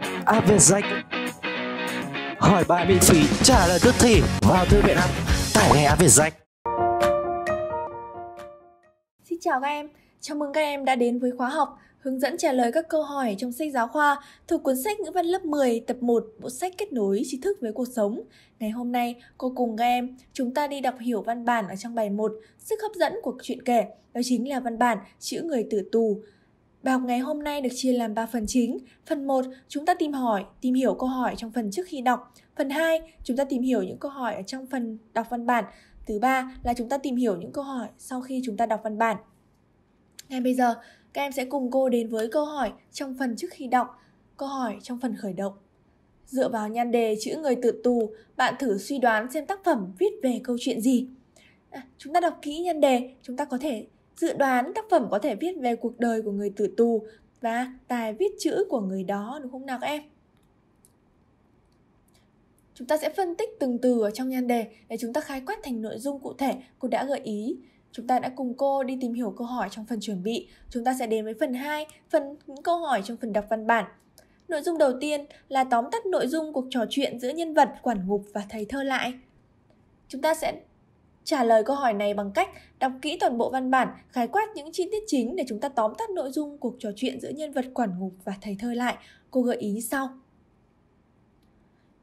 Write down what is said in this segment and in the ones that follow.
À, AVZách Hỏi bài miễn phí, trả lời tức thì. Vào thư viện app, tải ngay AVZách Xin chào các em, chào mừng các em đã đến với khóa học hướng dẫn trả lời các câu hỏi trong sách giáo khoa thuộc cuốn sách ngữ văn lớp 10 tập 1 bộ sách kết nối tri thức với cuộc sống. Ngày hôm nay, cô cùng các em chúng ta đi đọc hiểu văn bản ở trong bài 1 sức hấp dẫn của chuyện kể, đó chính là văn bản chữ người tử tù. Bài học ngày hôm nay được chia làm 3 phần chính. Phần 1, chúng ta tìm hỏi, tìm hiểu câu hỏi trong phần trước khi đọc. Phần 2, chúng ta tìm hiểu những câu hỏi ở trong phần đọc văn bản. Thứ ba là chúng ta tìm hiểu những câu hỏi sau khi chúng ta đọc văn bản. Ngay bây giờ, các em sẽ cùng cô đến với câu hỏi trong phần trước khi đọc, câu hỏi trong phần khởi động. Dựa vào nhan đề chữ người tự tù, bạn thử suy đoán xem tác phẩm viết về câu chuyện gì. À, chúng ta đọc kỹ nhan đề, chúng ta có thể dự đoán tác phẩm có thể viết về cuộc đời của người tử tù và tài viết chữ của người đó đúng không nào các em? Chúng ta sẽ phân tích từng từ ở trong nhan đề để chúng ta khái quát thành nội dung cụ thể cô đã gợi ý Chúng ta đã cùng cô đi tìm hiểu câu hỏi trong phần chuẩn bị. Chúng ta sẽ đến với phần 2, phần những câu hỏi trong phần đọc văn bản. Nội dung đầu tiên là tóm tắt nội dung cuộc trò chuyện giữa nhân vật quản ngục và thầy thơ lại. Chúng ta sẽ trả lời câu hỏi này bằng cách đọc kỹ toàn bộ văn bản, khái quát những chi tiết chính để chúng ta tóm tắt nội dung cuộc trò chuyện giữa nhân vật quản ngục và thầy thơ lại. Cô gợi ý sau.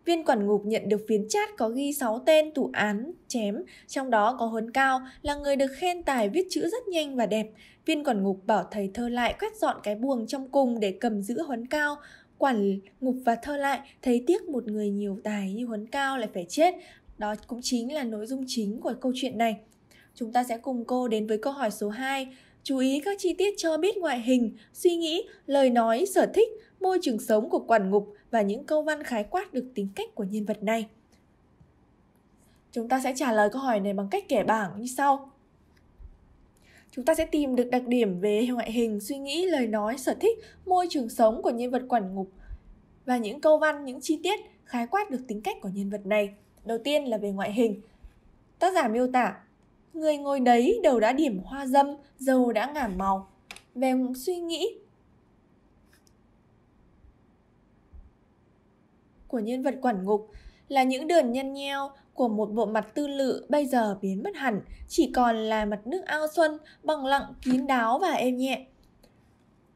Viên quản ngục nhận được phiến chat có ghi 6 tên thủ án chém, trong đó có Huấn Cao là người được khen tài viết chữ rất nhanh và đẹp. Viên quản ngục bảo thầy thơ lại quét dọn cái buồng trong cùng để cầm giữ Huấn Cao. Quản ngục và thơ lại thấy tiếc một người nhiều tài như Huấn Cao lại phải chết. Đó cũng chính là nội dung chính của câu chuyện này. Chúng ta sẽ cùng cô đến với câu hỏi số 2. Chú ý các chi tiết cho biết ngoại hình, suy nghĩ, lời nói, sở thích, môi trường sống của quản ngục và những câu văn khái quát được tính cách của nhân vật này. Chúng ta sẽ trả lời câu hỏi này bằng cách kể bảng như sau. Chúng ta sẽ tìm được đặc điểm về ngoại hình, suy nghĩ, lời nói, sở thích, môi trường sống của nhân vật quản ngục và những câu văn, những chi tiết khái quát được tính cách của nhân vật này. Đầu tiên là về ngoại hình. Tác giả miêu tả Người ngồi đấy đầu đã điểm hoa dâm, dầu đã ngả màu. Về suy nghĩ, của nhân vật quản ngục là những đường nhăn nheo của một bộ mặt tư lự bây giờ biến mất hẳn, chỉ còn là mặt nước ao xuân bằng lặng kín đáo và êm nhẹ.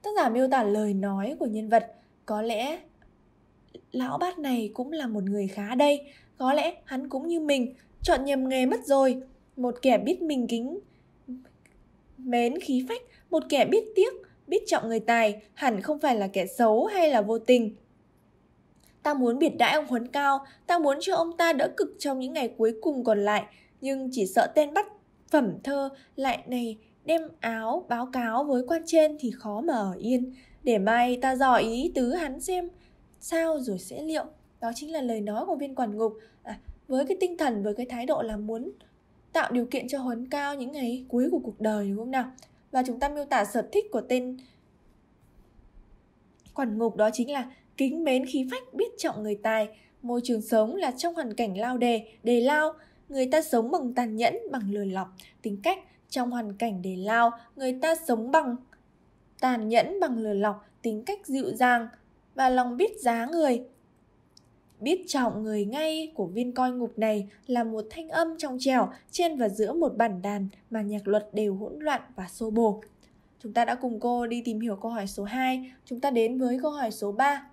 Tác giả miêu tả lời nói của nhân vật, có lẽ lão bát này cũng là một người khá đây, có lẽ hắn cũng như mình, chọn nhầm nghề mất rồi, một kẻ biết mình kính mến khí phách, một kẻ biết tiếc, biết trọng người tài, hẳn không phải là kẻ xấu hay là vô tình, Ta muốn biệt đãi ông Huấn Cao, ta muốn cho ông ta đỡ cực trong những ngày cuối cùng còn lại, nhưng chỉ sợ tên bắt phẩm thơ lại này đem áo báo cáo với quan trên thì khó mà ở yên. Để mai ta dò ý tứ hắn xem sao rồi sẽ liệu. Đó chính là lời nói của viên quản ngục. À, với cái tinh thần, với cái thái độ là muốn tạo điều kiện cho Huấn Cao những ngày cuối của cuộc đời đúng không nào? Và chúng ta miêu tả sở thích của tên quản ngục đó chính là kính mến khí phách biết trọng người tài. Môi trường sống là trong hoàn cảnh lao đề đề lao. Người ta sống bằng tàn nhẫn bằng lừa lọc. Tính cách trong hoàn cảnh đề lao. Người ta sống bằng tàn nhẫn bằng lừa lọc. Tính cách dịu dàng và lòng biết giá người biết trọng người ngay của viên coi ngục này là một thanh âm trong trèo trên và giữa một bản đàn mà nhạc luật đều hỗn loạn và xô bồ. Chúng ta đã cùng cô đi tìm hiểu câu hỏi số 2, chúng ta đến với câu hỏi số 3.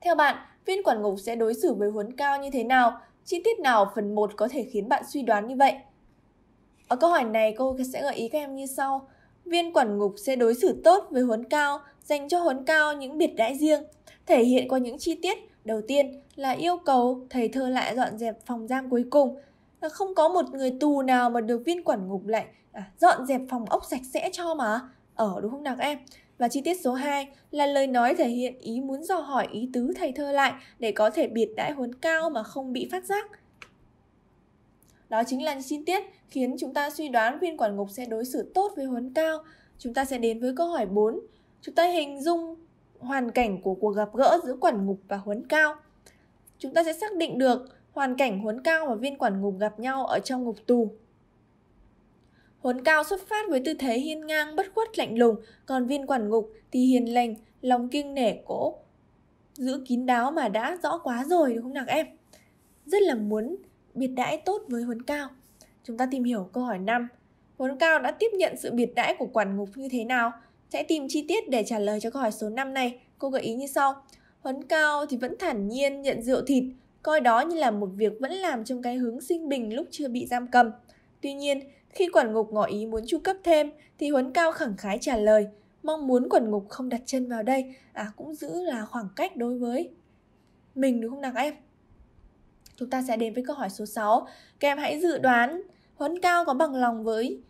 Theo bạn, viên quản ngục sẽ đối xử với Huấn Cao như thế nào? Chi tiết nào phần 1 có thể khiến bạn suy đoán như vậy? Ở câu hỏi này cô sẽ gợi ý các em như sau. Viên quản ngục sẽ đối xử tốt với Huấn Cao, dành cho Huấn Cao những biệt đãi riêng, thể hiện qua những chi tiết. Đầu tiên là yêu cầu thầy thơ lại dọn dẹp phòng giam cuối cùng. Là không có một người tù nào mà được viên quản ngục lại à, dọn dẹp phòng ốc sạch sẽ cho mà ở đúng không nào các em? Và chi tiết số 2 là lời nói thể hiện ý muốn dò hỏi ý tứ thầy thơ lại để có thể biệt đãi huấn cao mà không bị phát giác. Đó chính là chi tiết khiến chúng ta suy đoán viên quản ngục sẽ đối xử tốt với huấn cao. Chúng ta sẽ đến với câu hỏi 4. Chúng ta hình dung hoàn cảnh của cuộc gặp gỡ giữa quản ngục và huấn cao. Chúng ta sẽ xác định được hoàn cảnh huấn cao và viên quản ngục gặp nhau ở trong ngục tù. Huấn cao xuất phát với tư thế hiên ngang bất khuất lạnh lùng, còn viên quản ngục thì hiền lành, lòng kiêng nể cổ giữ kín đáo mà đã rõ quá rồi đúng không nào các em? Rất là muốn biệt đãi tốt với Huấn Cao. Chúng ta tìm hiểu câu hỏi 5. Huấn Cao đã tiếp nhận sự biệt đãi của quản ngục như thế nào? Sẽ tìm chi tiết để trả lời cho câu hỏi số 5 này. Cô gợi ý như sau. Huấn Cao thì vẫn thản nhiên nhận rượu thịt, coi đó như là một việc vẫn làm trong cái hướng sinh bình lúc chưa bị giam cầm. Tuy nhiên, khi quản ngục ngỏ ý muốn chu cấp thêm thì Huấn Cao khẳng khái trả lời mong muốn quản ngục không đặt chân vào đây à cũng giữ là khoảng cách đối với mình đúng không nào các em? Chúng ta sẽ đến với câu hỏi số 6. Các em hãy dự đoán Huấn Cao có bằng lòng với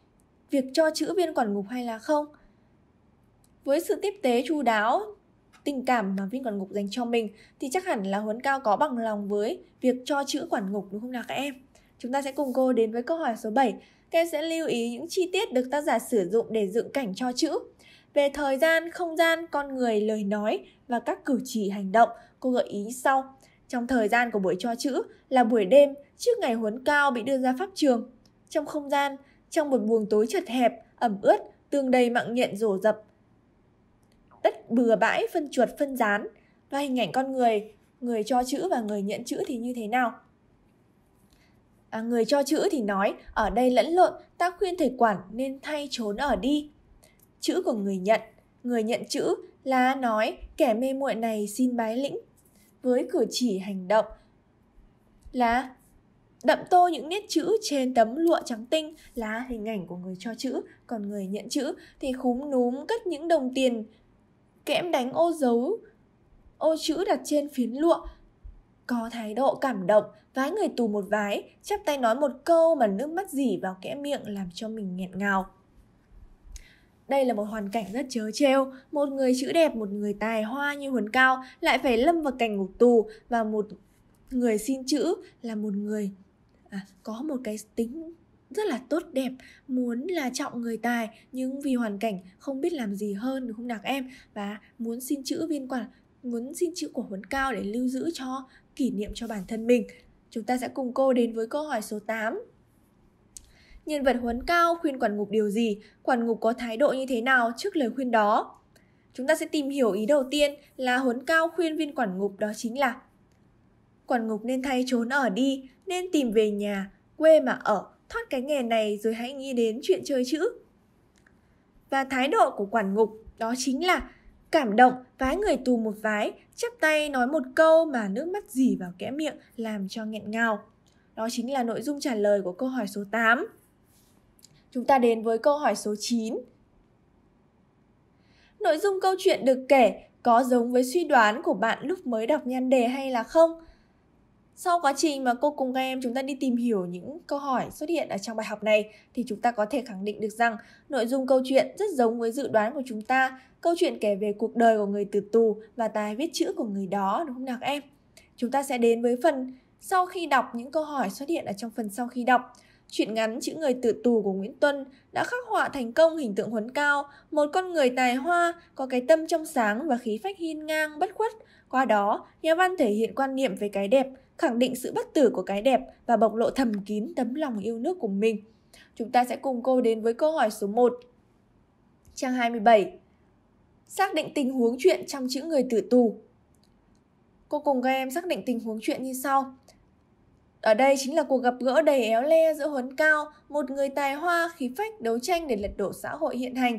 việc cho chữ viên quản ngục hay là không? Với sự tiếp tế chu đáo, tình cảm mà viên quản ngục dành cho mình thì chắc hẳn là Huấn Cao có bằng lòng với việc cho chữ quản ngục đúng không nào các em? Chúng ta sẽ cùng cô đến với câu hỏi số 7. Các em sẽ lưu ý những chi tiết được tác giả sử dụng để dựng cảnh cho chữ. Về thời gian, không gian, con người, lời nói và các cử chỉ hành động, cô gợi ý sau. Trong thời gian của buổi cho chữ là buổi đêm trước ngày huấn cao bị đưa ra pháp trường. Trong không gian, trong một buồng tối chật hẹp, ẩm ướt, tường đầy mạng nhện rổ dập. Đất bừa bãi, phân chuột, phân rán. Và hình ảnh con người, người cho chữ và người nhận chữ thì như thế nào? À, người cho chữ thì nói, ở đây lẫn lộn, ta khuyên thầy quản nên thay trốn ở đi. Chữ của người nhận, người nhận chữ là nói kẻ mê muội này xin bái lĩnh. Với cử chỉ hành động là đậm tô những nét chữ trên tấm lụa trắng tinh là hình ảnh của người cho chữ, còn người nhận chữ thì khúm núm cất những đồng tiền kẽm đánh ô dấu ô chữ đặt trên phiến lụa có thái độ cảm động vái người tù một vái chắp tay nói một câu mà nước mắt dỉ vào kẽ miệng làm cho mình nghẹn ngào. Đây là một hoàn cảnh rất chớ trêu, một người chữ đẹp, một người tài hoa như Huấn Cao lại phải lâm vào cảnh ngục tù và một người xin chữ là một người à, có một cái tính rất là tốt đẹp muốn là trọng người tài nhưng vì hoàn cảnh không biết làm gì hơn đúng không nào em? Và muốn xin chữ viên quản muốn xin chữ của Huấn Cao để lưu giữ cho kỷ niệm cho bản thân mình. Chúng ta sẽ cùng cô đến với câu hỏi số 8 Nhân vật Huấn Cao khuyên quản ngục điều gì, quản ngục có thái độ như thế nào trước lời khuyên đó. Chúng ta sẽ tìm hiểu ý đầu tiên là Huấn Cao khuyên viên quản ngục đó chính là Quản ngục nên thay trốn ở đi, nên tìm về nhà, quê mà ở, thoát cái nghề này rồi hãy nghĩ đến chuyện chơi chữ. Và thái độ của quản ngục đó chính là cảm động, vái người tù một vái, chắp tay nói một câu mà nước mắt dì vào kẽ miệng làm cho nghẹn ngào. Đó chính là nội dung trả lời của câu hỏi số 8. Chúng ta đến với câu hỏi số 9. Nội dung câu chuyện được kể có giống với suy đoán của bạn lúc mới đọc nhan đề hay là không? Sau quá trình mà cô cùng các em chúng ta đi tìm hiểu những câu hỏi xuất hiện ở trong bài học này thì chúng ta có thể khẳng định được rằng nội dung câu chuyện rất giống với dự đoán của chúng ta. Câu chuyện kể về cuộc đời của người tử tù và tài viết chữ của người đó đúng không nào các em? Chúng ta sẽ đến với phần sau khi đọc những câu hỏi xuất hiện ở trong phần sau khi đọc. Chuyện ngắn Chữ người tự tù của Nguyễn Tuân đã khắc họa thành công hình tượng huấn cao, một con người tài hoa, có cái tâm trong sáng và khí phách hiên ngang, bất khuất. Qua đó, nhà văn thể hiện quan niệm về cái đẹp, khẳng định sự bất tử của cái đẹp và bộc lộ thầm kín tấm lòng yêu nước của mình. Chúng ta sẽ cùng cô đến với câu hỏi số 1. Trang 27 Xác định tình huống chuyện trong chữ người tử tù Cô cùng các em xác định tình huống chuyện như sau. Ở đây chính là cuộc gặp gỡ đầy éo le giữa Huấn Cao, một người tài hoa khí phách đấu tranh để lật đổ xã hội hiện hành.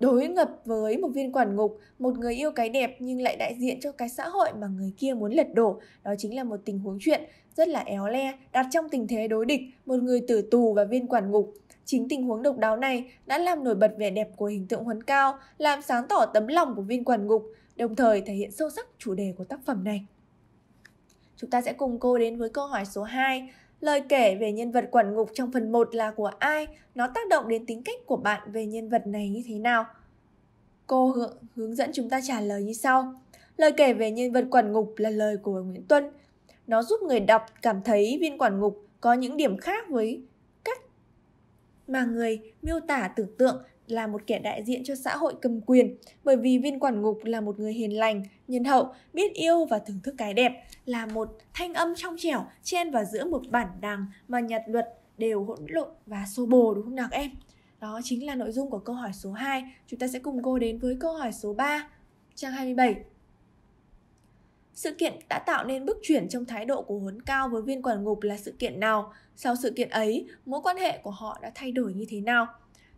Đối ngập với một viên quản ngục, một người yêu cái đẹp nhưng lại đại diện cho cái xã hội mà người kia muốn lật đổ. Đó chính là một tình huống chuyện rất là éo le, đặt trong tình thế đối địch, một người tử tù và viên quản ngục. Chính tình huống độc đáo này đã làm nổi bật vẻ đẹp của hình tượng Huấn Cao, làm sáng tỏ tấm lòng của viên quản ngục, đồng thời thể hiện sâu sắc chủ đề của tác phẩm này. Chúng ta sẽ cùng cô đến với câu hỏi số 2. Lời kể về nhân vật quản ngục trong phần 1 là của ai? Nó tác động đến tính cách của bạn về nhân vật này như thế nào? Cô hướng, hướng dẫn chúng ta trả lời như sau. Lời kể về nhân vật quản ngục là lời của Nguyễn Tuân. Nó giúp người đọc cảm thấy viên quản ngục có những điểm khác với cách mà người miêu tả tưởng tượng là một kẻ đại diện cho xã hội cầm quyền bởi vì viên quản ngục là một người hiền lành, nhân hậu, biết yêu và thưởng thức cái đẹp, là một thanh âm trong trẻo chen vào giữa một bản đàng mà nhật luật đều hỗn lộn và xô bồ đúng không nào các em? Đó chính là nội dung của câu hỏi số 2. Chúng ta sẽ cùng cô đến với câu hỏi số 3. Trang 27. sự kiện đã tạo nên bước chuyển trong thái độ của Huấn Cao với viên quản ngục là sự kiện nào? Sau sự kiện ấy, mối quan hệ của họ đã thay đổi như thế nào?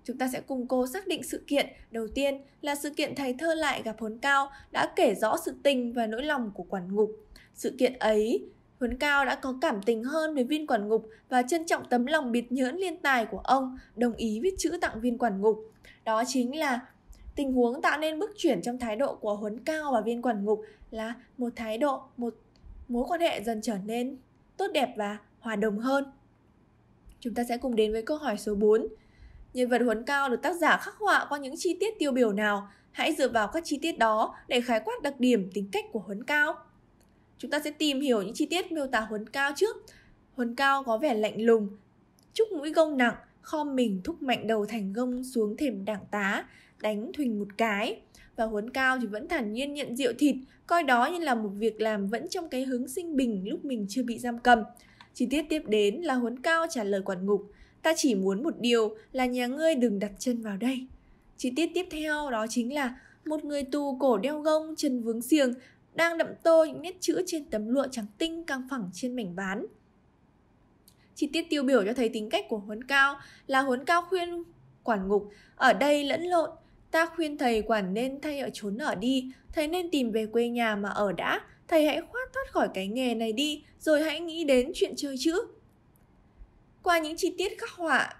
Chúng ta sẽ cùng cô xác định sự kiện. Đầu tiên là sự kiện thầy thơ lại gặp Huấn Cao đã kể rõ sự tình và nỗi lòng của quản ngục. Sự kiện ấy, Huấn Cao đã có cảm tình hơn với viên quản ngục và trân trọng tấm lòng biệt nhỡn liên tài của ông, đồng ý viết chữ tặng viên quản ngục. Đó chính là tình huống tạo nên bước chuyển trong thái độ của Huấn Cao và viên quản ngục là một thái độ, một mối quan hệ dần trở nên tốt đẹp và hòa đồng hơn. Chúng ta sẽ cùng đến với câu hỏi số 4. Nhân vật Huấn Cao được tác giả khắc họa qua những chi tiết tiêu biểu nào? Hãy dựa vào các chi tiết đó để khái quát đặc điểm tính cách của Huấn Cao. Chúng ta sẽ tìm hiểu những chi tiết miêu tả Huấn Cao trước. Huấn Cao có vẻ lạnh lùng, trúc mũi gông nặng, khom mình thúc mạnh đầu thành gông xuống thềm đảng tá, đánh thình một cái. Và Huấn Cao thì vẫn thản nhiên nhận rượu thịt, coi đó như là một việc làm vẫn trong cái hứng sinh bình lúc mình chưa bị giam cầm. Chi tiết tiếp đến là Huấn Cao trả lời quản ngục, ta chỉ muốn một điều là nhà ngươi đừng đặt chân vào đây. Chi tiết tiếp theo đó chính là một người tù cổ đeo gông, chân vướng xiềng, đang đậm tô những nét chữ trên tấm lụa trắng tinh căng phẳng trên mảnh ván. Chi tiết tiêu biểu cho thấy tính cách của Huấn Cao là Huấn Cao khuyên quản ngục ở đây lẫn lộn. Ta khuyên thầy quản nên thay ở trốn ở đi, thầy nên tìm về quê nhà mà ở đã, thầy hãy khoát thoát khỏi cái nghề này đi, rồi hãy nghĩ đến chuyện chơi chữ. Qua những chi tiết khắc họa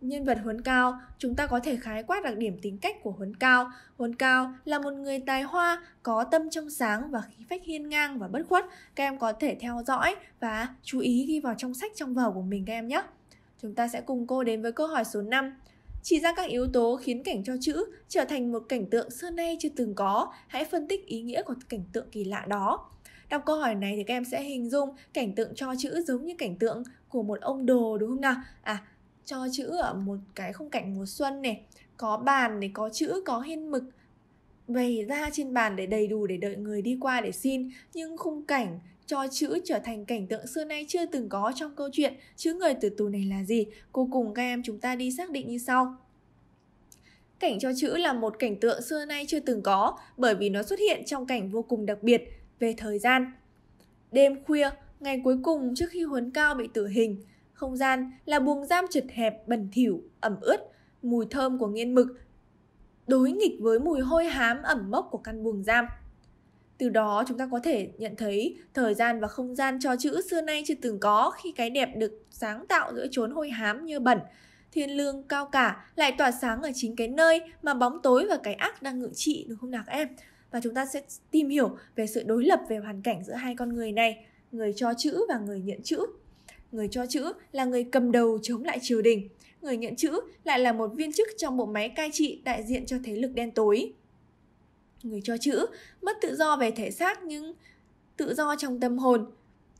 nhân vật Huấn Cao, chúng ta có thể khái quát đặc điểm tính cách của Huấn Cao. Huấn Cao là một người tài hoa, có tâm trong sáng và khí phách hiên ngang và bất khuất. Các em có thể theo dõi và chú ý ghi vào trong sách trong vở của mình các em nhé. Chúng ta sẽ cùng cô đến với câu hỏi số 5. Chỉ ra các yếu tố khiến cảnh cho chữ trở thành một cảnh tượng xưa nay chưa từng có. Hãy phân tích ý nghĩa của cảnh tượng kỳ lạ đó. Đọc câu hỏi này thì các em sẽ hình dung cảnh tượng cho chữ giống như cảnh tượng của một ông đồ đúng không nào? À, cho chữ ở một cái khung cảnh mùa xuân này có bàn để có chữ có hiên mực bày ra trên bàn để đầy đủ để đợi người đi qua để xin. Nhưng khung cảnh cho chữ trở thành cảnh tượng xưa nay chưa từng có trong câu chuyện chữ người tử tù này là gì? Cô cùng các em chúng ta đi xác định như sau. Cảnh cho chữ là một cảnh tượng xưa nay chưa từng có bởi vì nó xuất hiện trong cảnh vô cùng đặc biệt về thời gian đêm khuya ngày cuối cùng trước khi huấn cao bị tử hình không gian là buồng giam chật hẹp, bẩn thỉu, ẩm ướt, mùi thơm của nghiên mực đối nghịch với mùi hôi hám ẩm mốc của căn buồng giam. Từ đó chúng ta có thể nhận thấy thời gian và không gian cho chữ xưa nay chưa từng có khi cái đẹp được sáng tạo giữa chốn hôi hám như bẩn. Thiên lương cao cả lại tỏa sáng ở chính cái nơi mà bóng tối và cái ác đang ngự trị đúng không nào các em? Và chúng ta sẽ tìm hiểu về sự đối lập về hoàn cảnh giữa hai con người này, người cho chữ và người nhận chữ. Người cho chữ là người cầm đầu chống lại triều đình. Người nhận chữ lại là một viên chức trong bộ máy cai trị đại diện cho thế lực đen tối. Người cho chữ mất tự do về thể xác nhưng tự do trong tâm hồn.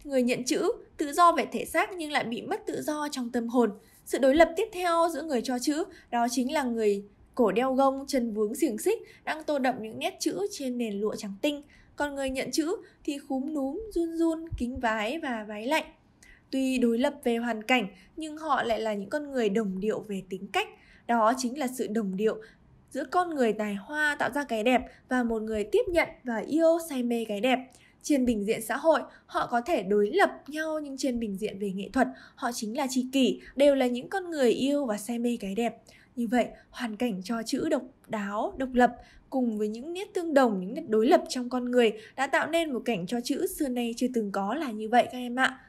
Người nhận chữ tự do về thể xác nhưng lại bị mất tự do trong tâm hồn. Sự đối lập tiếp theo giữa người cho chữ đó chính là người cổ đeo gông, chân vướng xiềng xích đang tô đậm những nét chữ trên nền lụa trắng tinh. Còn người nhận chữ thì khúm núm, run run, kính vái và váy lạnh. Tuy đối lập về hoàn cảnh nhưng họ lại là những con người đồng điệu về tính cách. Đó chính là sự đồng điệu giữa con người tài hoa tạo ra cái đẹp và một người tiếp nhận và yêu say mê cái đẹp. Trên bình diện xã hội, họ có thể đối lập nhau nhưng trên bình diện về nghệ thuật, họ chính là tri kỷ, đều là những con người yêu và say mê cái đẹp. Như vậy, hoàn cảnh cho chữ độc đáo, độc lập cùng với những nét tương đồng, những nét đối lập trong con người đã tạo nên một cảnh cho chữ xưa nay chưa từng có là như vậy các em ạ.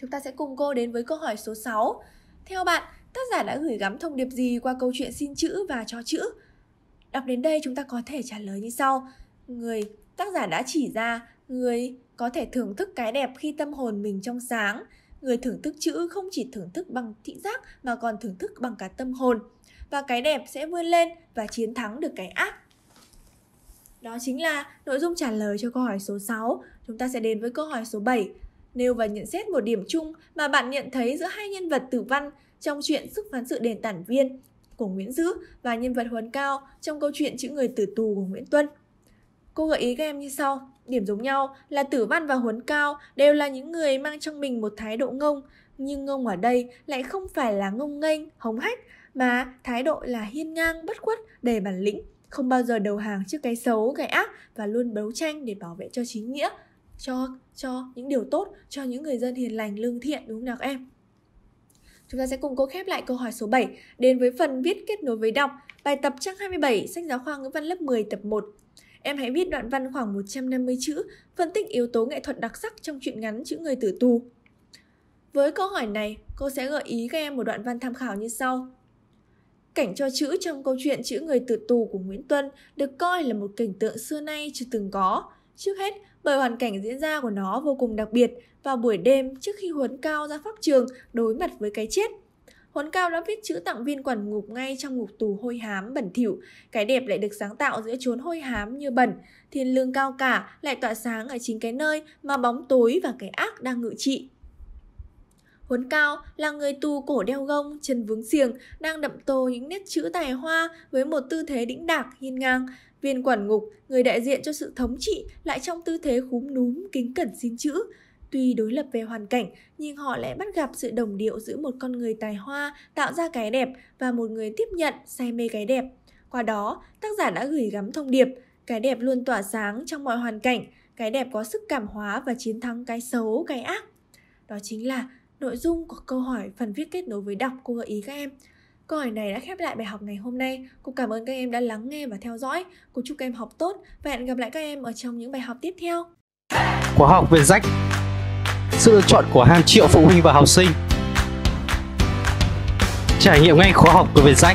Chúng ta sẽ cùng cô đến với câu hỏi số 6. Theo bạn, tác giả đã gửi gắm thông điệp gì qua câu chuyện xin chữ và cho chữ? Đọc đến đây chúng ta có thể trả lời như sau. Người tác giả đã chỉ ra người có thể thưởng thức cái đẹp khi tâm hồn mình trong sáng. Người thưởng thức chữ không chỉ thưởng thức bằng thị giác mà còn thưởng thức bằng cả tâm hồn. Và cái đẹp sẽ vươn lên và chiến thắng được cái ác. Đó chính là nội dung trả lời cho câu hỏi số 6. Chúng ta sẽ đến với câu hỏi số 7 nêu và nhận xét một điểm chung mà bạn nhận thấy giữa hai nhân vật tử văn trong chuyện sức phán sự đền tản viên của Nguyễn Dữ và nhân vật Huấn Cao trong câu chuyện chữ người tử tù của Nguyễn Tuân. Cô gợi ý các em như sau. Điểm giống nhau là Tử Văn và Huấn Cao đều là những người mang trong mình một thái độ ngông, nhưng ngông ở đây lại không phải là ngông nghênh, hống hách, mà thái độ là hiên ngang, bất khuất, đầy bản lĩnh. không bao giờ đầu hàng trước cái xấu, cái ác và luôn đấu tranh để bảo vệ cho chính nghĩa, cho cho những điều tốt, cho những người dân hiền lành lương thiện đúng không nào các em? Chúng ta sẽ cùng cô khép lại câu hỏi số 7 đến với phần viết kết nối với đọc. Bài tập trang 27, sách giáo khoa ngữ văn lớp 10 tập 1. Em hãy viết đoạn văn khoảng 150 chữ, phân tích yếu tố nghệ thuật đặc sắc trong truyện ngắn chữ người tử tù. Với câu hỏi này, cô sẽ gợi ý các em một đoạn văn tham khảo như sau. Cảnh cho chữ trong câu chuyện chữ người tử tù của Nguyễn Tuân được coi là một cảnh tượng xưa nay chưa từng có. Trước hết, bởi hoàn cảnh diễn ra của nó vô cùng đặc biệt vào buổi đêm trước khi Huấn Cao ra pháp trường đối mặt với cái chết. Huấn Cao đã viết chữ tặng viên quản ngục ngay trong ngục tù hôi hám bẩn thỉu. Cái đẹp lại được sáng tạo giữa chốn hôi hám như bẩn. Thiên lương cao cả lại tỏa sáng ở chính cái nơi mà bóng tối và cái ác đang ngự trị. Huấn Cao là người tù cổ đeo gông, chân vướng xiềng, đang đậm tô những nét chữ tài hoa với một tư thế đĩnh đạc, hiên ngang. Viên quản ngục, người đại diện cho sự thống trị, lại trong tư thế khúm núm, kính cẩn xin chữ. Tuy đối lập về hoàn cảnh, nhưng họ lại bắt gặp sự đồng điệu giữa một con người tài hoa tạo ra cái đẹp và một người tiếp nhận say mê cái đẹp. Qua đó, tác giả đã gửi gắm thông điệp, cái đẹp luôn tỏa sáng trong mọi hoàn cảnh, cái đẹp có sức cảm hóa và chiến thắng cái xấu, cái ác. Đó chính là nội dung của câu hỏi phần viết kết nối với đọc cô gợi ý các em. Câu hỏi này đã khép lại bài học ngày hôm nay. Cô cảm ơn các em đã lắng nghe và theo dõi. Cô chúc các em học tốt và hẹn gặp lại các em ở trong những bài học tiếp theo. Khóa học về rách sự lựa chọn của hàng triệu phụ huynh và học sinh. Trải nghiệm ngay khóa học của Vietjet